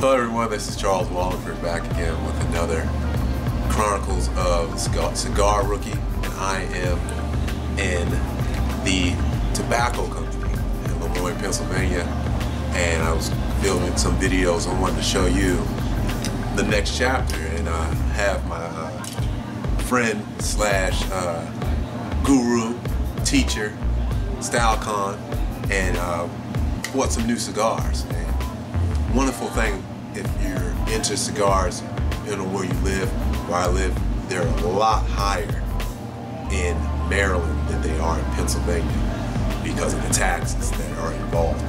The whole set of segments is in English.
Hello everyone, this is Charles Walhingford back again with another Chronicles of Cigar, Rookie and I am in the tobacco company in Lemoyne, Pennsylvania and I was filming some videos I wanted to show you the next chapter and I have my uh, friend slash uh, guru, teacher, Style Khan and uh, bought some new cigars. Wonderful thing if you're into cigars, you know where you live, where I live, they're a lot higher in Maryland than they are in Pennsylvania because of the taxes that are involved.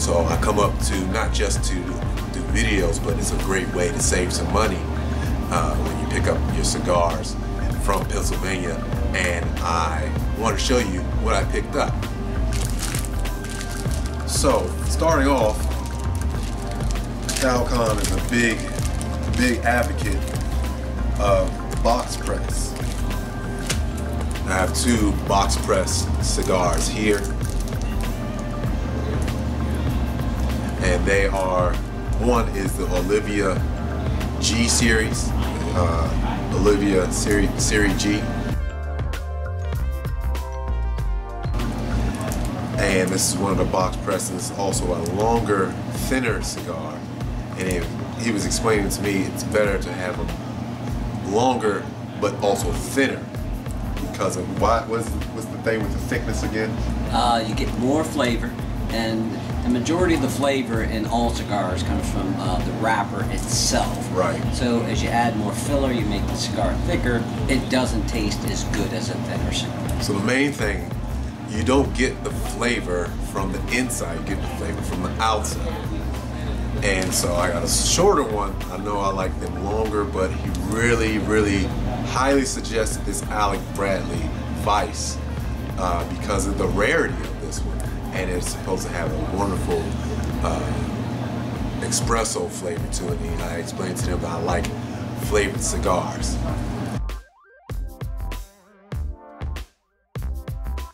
So I come up to not just to do videos, but it's a great way to save some money uh, when you pick up your cigars from Pennsylvania. And I want to show you what I picked up. So starting off, Style Khan is a big, big advocate of box press. I have two box press cigars here. And they are, one is the Olivia G series, uh, Olivia Series, Series G. And this is one of the box presses, also a longer, thinner cigar. And it, he was explaining to me it's better to have them longer, but also thinner. Because of what was what's the thing with the thickness again? Uh, you get more flavor, and the majority of the flavor in all cigars comes from uh, the wrapper itself. Right. So as you add more filler, you make the cigar thicker. It doesn't taste as good as a thinner cigar. So the main thing, you don't get the flavor from the inside, you get the flavor from the outside. And so I got a shorter one. I know I like them longer, but he really, really highly suggested this Alec Bradley Vice uh, because of the rarity of this one. And it's supposed to have a wonderful uh, espresso flavor to it. And I explained to them that I like flavored cigars.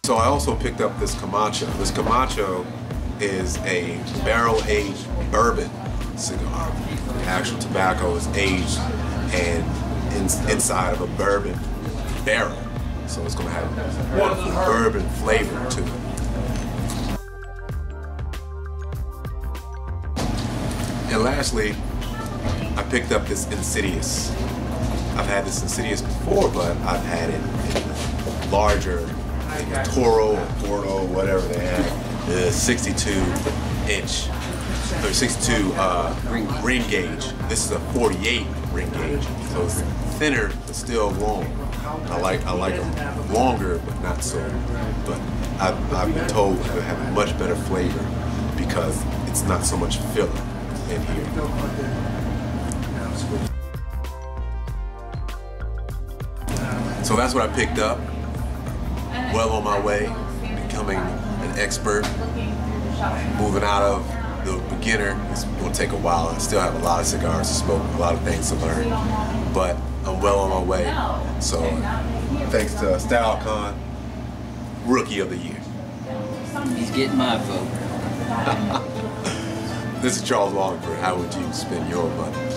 So I also picked up this Camacho. This Camacho is a barrel-aged bourbon cigar. The actual tobacco is aged and in, inside of a bourbon barrel. So it's gonna have a bourbon flavor to it. And lastly, I picked up this Insidious. I've had this Insidious before, but I've had it in larger, like Toro or Gordo, whatever they have, the 62 inch, or 62 uh, Ring. ring gauge. This is a 48 ring gauge, so it's thinner but still long. I like I like them longer, but not so. But I've, I've been told to have a much better flavor because it's not so much filler in here. So that's what I picked up. Well on my way, becoming an expert, moving out of the beginner. It's gonna take a while. I still have a lot of cigars to smoke, a lot of things to learn, but I'm well on my way. So thanks to Style Khan, Rookie of the Year. He's getting my vote. This is Charles Walhingford. How would you spend your money?